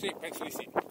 straight back solicit